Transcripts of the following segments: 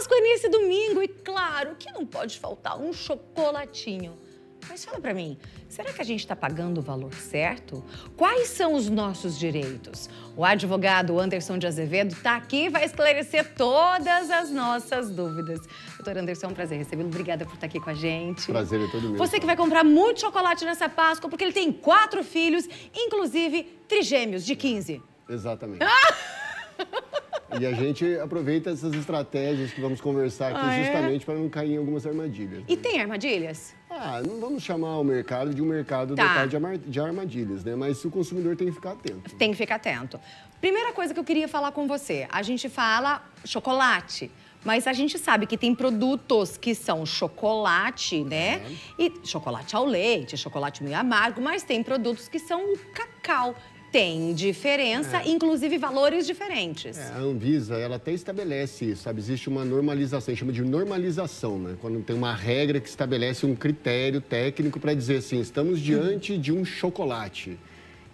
Páscoa é nesse domingo e claro que não pode faltar um chocolatinho. Mas fala pra mim, será que a gente está pagando o valor certo? Quais são os nossos direitos? O advogado Anderson de Azevedo está aqui e vai esclarecer todas as nossas dúvidas. Doutor Anderson, é um prazer recebê-lo. Obrigada por estar aqui com a gente. Prazer é todo meu. Você que vai comprar muito chocolate nessa Páscoa, porque ele tem quatro filhos, inclusive trigêmeos de 15. Exatamente. E a gente aproveita essas estratégias que vamos conversar aqui Ah, é? justamente para não cair em algumas armadilhas. E tem armadilhas? Ah, não vamos chamar o mercado de um mercado Tá. de armadilhas, né? Mas o consumidor tem que ficar atento. Tem que ficar atento. Primeira coisa que eu queria falar com você: a gente fala chocolate. Mas a gente sabe que tem produtos que são chocolate, né? E chocolate ao leite, chocolate meio amargo, mas tem produtos que são o cacau. Tem diferença, inclusive valores diferentes. É, a Anvisa, ela até estabelece isso, sabe? Existe uma normalização, chama de normalização, né? Quando tem uma regra que estabelece um critério técnico para dizer assim, estamos diante de um chocolate.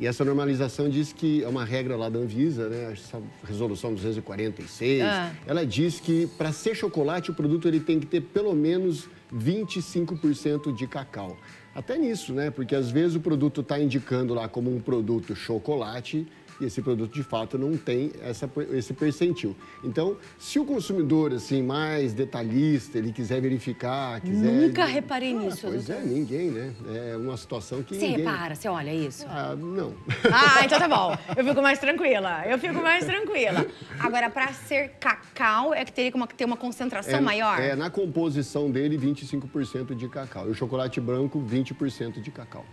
E essa normalização diz que é uma regra lá da Anvisa, né? Essa resolução 246, Ah. ela diz que para ser chocolate o produto ele tem que ter pelo menos 25% de cacau. Até nisso, né? Porque às vezes o produto está indicando lá como um produto chocolate e esse produto de fato não tem essa, esse percentil. Então, se o consumidor assim mais detalhista, ele quiser verificar, quiser Nunca reparei Ah, nisso, Pois doutor. é, ninguém, né? É uma situação que Você ninguém... repara, você olha isso? Ah, não. Ah, então tá bom. Eu fico mais tranquila. Eu fico mais tranquila. Agora, pra ser cacau, é que teria que ter uma concentração É, maior? É, na composição dele, 25% de cacau. E o chocolate branco, 20% de cacau.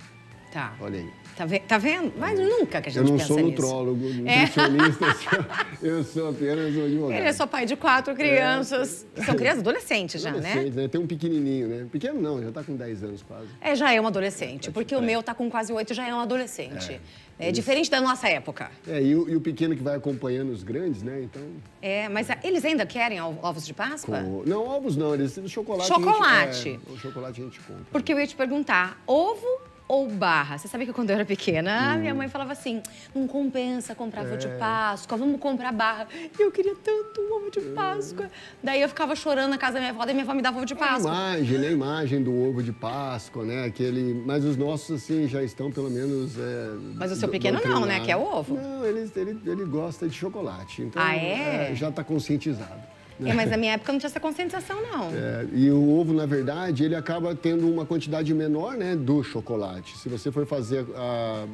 Tá. Olha aí. Tá, ve- tá vendo? Mas nunca que a gente Eu não pensa sou nisso. nutrólogo, É. nutricionista, eu sou apenas um advogado. Ele é só pai de quatro crianças. que São crianças adolescentes já, né? Adolescente, né? Tem um pequenininho, né? Pequeno não, já tá com 10 anos quase. É, já é um adolescente. Porque o meu tá com quase oito, já é um adolescente. É, diferente da nossa época. É, e o, e o pequeno que vai acompanhando os grandes, né? Então. É, mas a- eles ainda querem ov- ovos de Páscoa? com- Não, ovos não, eles chocolate. a gente- Chocolate. é, o chocolate a gente compra. Porque eu ia te perguntar, ovo ou barra? Você sabia que quando eu era pequena, a minha mãe falava assim, não compensa comprar ovo de Páscoa, vamos comprar barra. E eu queria tanto um ovo de Páscoa. Daí eu ficava chorando na casa da minha avó, daí minha avó me dava ovo de A Páscoa. imagem, né? A imagem do ovo de Páscoa, né? Aquele... Mas os nossos, assim, já estão pelo menos. é, Mas o seu pequeno não, né? Que é o ovo. Não, ele, ele, ele gosta de chocolate. Então, Ah, é? já está conscientizado. É, mas na minha época não tinha essa conscientização, não. É, e o ovo, na verdade, ele acaba tendo uma quantidade menor né, do chocolate. Se você for fazer a,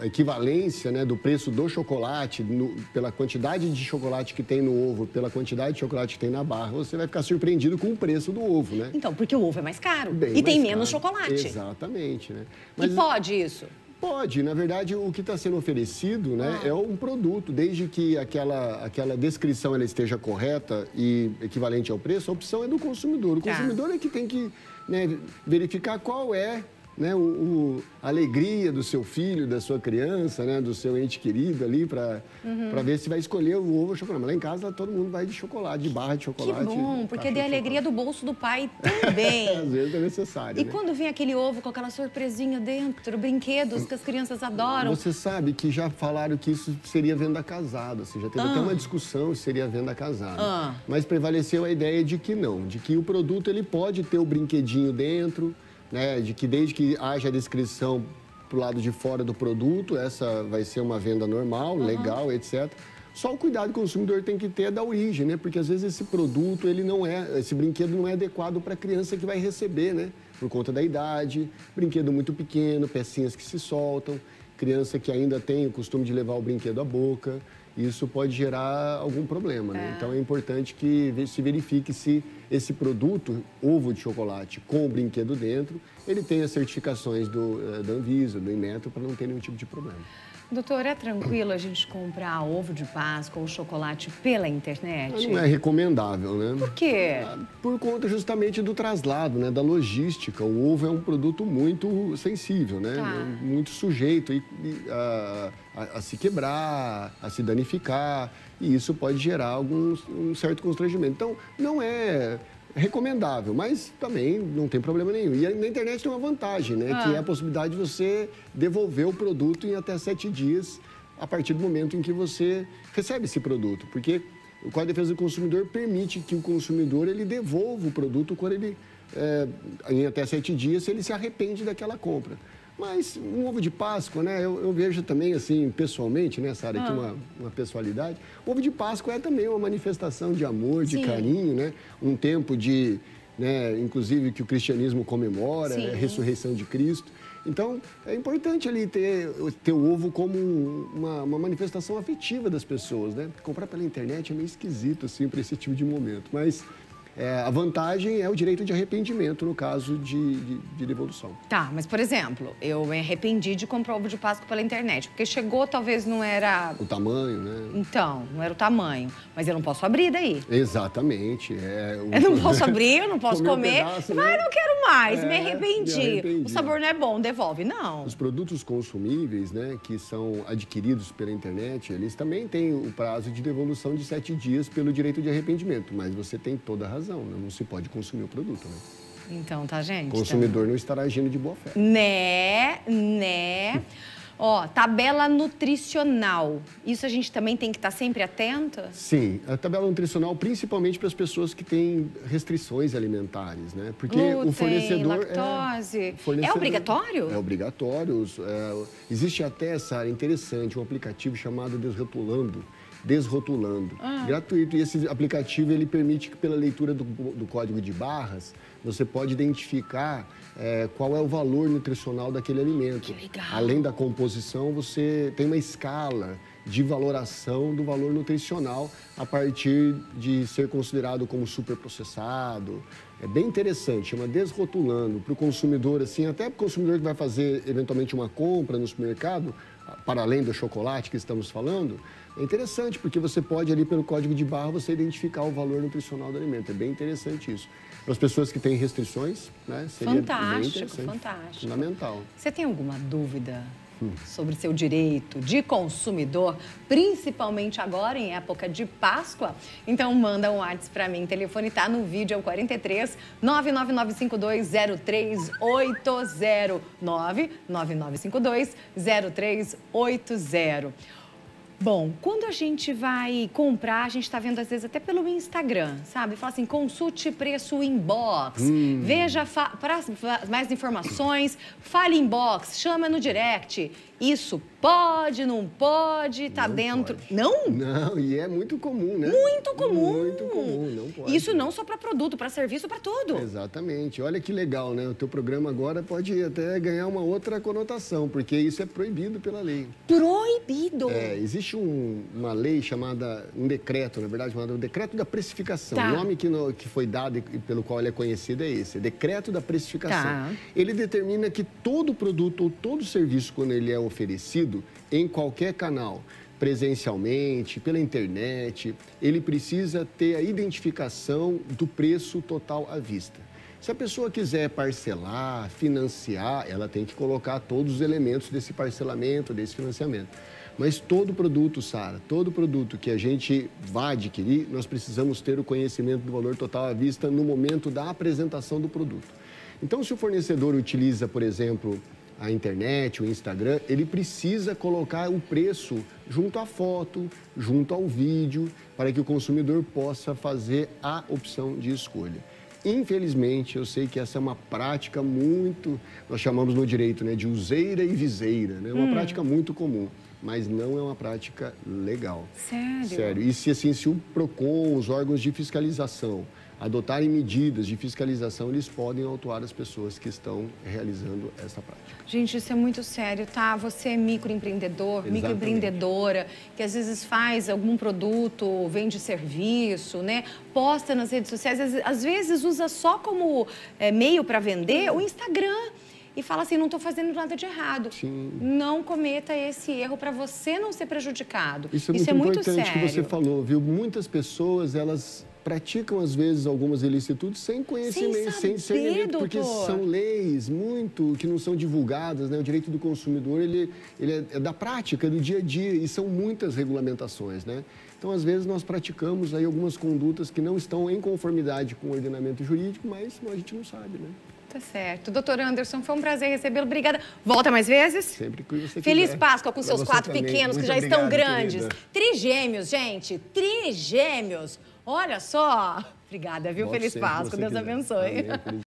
a equivalência né, do preço do chocolate, no- pela quantidade de chocolate que tem no ovo, pela quantidade de chocolate que tem na barra, você vai ficar surpreendido com o preço do ovo, né? Então, porque o ovo é mais caro. Bem e tem mais menos caro. chocolate. Exatamente, né? E pode isso? Pode, na verdade, o que está sendo oferecido né, Ah. é um produto, desde que aquela, aquela descrição ela esteja correta e equivalente ao preço, a opção é do consumidor. O Tá. consumidor é que tem que né, verificar qual é né, o, o- a alegria do seu filho, da sua criança, né, do seu ente querido ali, para Uhum. ver se vai escolher o ovo ou chocolate. Mas lá em casa todo mundo vai de chocolate, de barra de Que chocolate. bom, porque dê a alegria do bolso do pai também. Às vezes é necessário. E né? quando vem aquele ovo com aquela surpresinha dentro, brinquedos que as crianças adoram. Você sabe que já falaram que isso seria venda casada, assim, já teve até uma discussão se seria venda casada. Ah. Mas prevaleceu a ideia de que não, de que o produto ele pode ter o brinquedinho dentro, né, de que desde que haja a descrição pro lado de fora do produto, essa vai ser uma venda normal, legal, etc. Só o cuidado que o consumidor tem que ter é da origem, né? Porque às vezes esse produto, ele não é, esse brinquedo não é adequado para a criança que vai receber, né? Por conta da idade, brinquedo muito pequeno, pecinhas que se soltam, criança que ainda tem o costume de levar o brinquedo à boca, isso pode gerar algum problema, né? Então é importante que se verifique se esse produto, ovo de chocolate com o brinquedo dentro, ele tem as certificações do, eh, da Anvisa, do Inmetro, para não ter nenhum tipo de problema. Doutor, é tranquilo a gente comprar ovo de Páscoa ou chocolate pela internet? Não é recomendável, né? Por quê? Por conta justamente do traslado, né, da logística. O ovo é um produto muito sensível, né? Tá. Muito sujeito e- e a, a- a se quebrar, a se danificar. E isso pode gerar algum, um certo constrangimento. Então, não é recomendável, mas também não tem problema nenhum. E na internet tem uma vantagem, né? Que é a possibilidade de você devolver o produto em até sete dias a partir do momento em que você recebe esse produto. Porque o Código de Defesa do Consumidor permite que o consumidor ele devolva o produto quando ele, é, em até sete dias, se ele se arrepende daquela compra. Mas um ovo de Páscoa, né? Eu, eu vejo também, assim, pessoalmente, nessa área ah. aqui, uma, uma pessoalidade. O ovo de Páscoa é também uma manifestação de amor, de Sim. carinho, né? Um tempo de, né, inclusive, que o cristianismo comemora, né? a ressurreição de Cristo. Então, é importante ali ter, ter o ovo como uma, uma, manifestação afetiva das pessoas, né? Comprar pela internet é meio esquisito, assim, para esse tipo de momento. Mas é, a vantagem é o direito de arrependimento no caso de, de, de, devolução. Tá, mas por exemplo, eu me arrependi de comprar ovo de Páscoa pela internet, porque chegou, talvez não era. O tamanho, né? Então, não era o tamanho. Mas eu não posso abrir daí. Exatamente. É, o... Eu não posso abrir, eu não posso comer. Um pedaço, mas né? não quero mais, é, me, arrependi. me, arrependi. O sabor não é bom, devolve. Não. Os produtos consumíveis, né, que são adquiridos pela internet, eles também têm o prazo de devolução de sete dias pelo direito de arrependimento. Mas você tem toda a razão razão, né? não se pode consumir o produto, né? Então, tá, gente? O consumidor não estará agindo de boa fé. Né, né. Ó, tabela nutricional. Isso a gente também tem que estar tá sempre atenta? Sim, a tabela nutricional principalmente para as pessoas que têm restrições alimentares, né? Porque Glúten, o fornecedor lactose. É, fornecedor, é obrigatório? É obrigatório. É, existe até essa área interessante, um aplicativo chamado Desrotulando Desrotulando. Ah. Gratuito. E esse aplicativo ele permite que, pela leitura do, do código de barras, você pode identificar é, qual é o valor nutricional daquele alimento. Que legal. Além da composição, você tem uma escala de valoração do valor nutricional a partir de ser considerado como superprocessado. É bem interessante, chama Desrotulando. Para o consumidor, assim, até para o consumidor que vai fazer eventualmente uma compra no supermercado, para além do chocolate que estamos falando, é interessante, porque você pode ali pelo código de barra você identificar o valor nutricional do alimento. É bem interessante isso. Para as pessoas que têm restrições, né? Seria fantástico, fantástico. Fundamental. Você tem alguma dúvida. Sobre seu direito de consumidor, principalmente agora em época de Páscoa? Então manda um WhatsApp para mim. O telefone está no vídeo, é o 43 999520380. 999520380. Bom, quando a gente vai comprar, a gente está vendo às vezes até pelo Instagram, sabe? Fala assim, consulte preço inbox, hum. veja para mais informações, fale inbox, chama no direct. Isso pode, não pode, tá não dentro. Pode. Não? Não, e é muito comum, né? Muito comum. Muito comum, não pode. Isso não só para produto, para serviço, para tudo. Exatamente. Olha que legal, né? O teu programa agora pode até ganhar uma outra conotação, porque isso é proibido pela lei. Proibido? É, existe um, uma lei chamada, um decreto, na verdade, chamado Decreto da Precificação. Tá. O nome que, no, que foi dado e pelo qual ele é conhecido é esse, Decreto da Precificação. Tá. Ele determina que todo produto ou todo serviço, quando ele é oferecido em qualquer canal, presencialmente, pela internet, ele precisa ter a identificação do preço total à vista. Se a pessoa quiser parcelar, financiar, ela tem que colocar todos os elementos desse parcelamento, desse financiamento. Mas todo produto, Sara, todo produto que a gente vai adquirir, nós precisamos ter o conhecimento do valor total à vista no momento da apresentação do produto. Então, se o fornecedor utiliza, por exemplo, a internet, o Instagram, ele precisa colocar o preço junto à foto, junto ao vídeo, para que o consumidor possa fazer a opção de escolha. Infelizmente, eu sei que essa é uma prática muito, nós chamamos no direito né, de useira e viseira, né? uma hum. prática muito comum, mas não é uma prática legal. Sério? Sério. E se, assim, se o PROCON, os órgãos de fiscalização, adotarem medidas de fiscalização, eles podem autuar as pessoas que estão realizando essa prática. Gente, isso é muito sério, tá? Você é microempreendedor, Exatamente. microempreendedora, que às vezes faz algum produto, vende serviço, né? Posta nas redes sociais, às vezes usa só como é, meio para vender o Instagram e fala assim, não estou fazendo nada de errado. Sim. Não cometa esse erro para você não ser prejudicado. Isso é muito, Isso é muito importante sério. que você falou, viu? Muitas pessoas, elas praticam, às vezes, algumas ilicitudes sem conhecimento, sem, saber, sem, porque são leis muito que não são divulgadas, né? O direito do consumidor, ele, ele é, é da prática, do dia a dia, e são muitas regulamentações, né? Então, às vezes, nós praticamos aí algumas condutas que não estão em conformidade com o ordenamento jurídico, mas a gente não sabe, né? Tá certo. Doutor Anderson, foi um prazer recebê-lo. Obrigada. Volta mais vezes? Sempre que você Feliz quiser. Páscoa com pra seus quatro também. pequenos, Muito que já obrigado, estão grandes. Querida. Trigêmeos, gente. Trigêmeos. Olha só. Obrigada, viu? Feliz Páscoa. Deus quiser. abençoe. Amém,